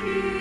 Peace.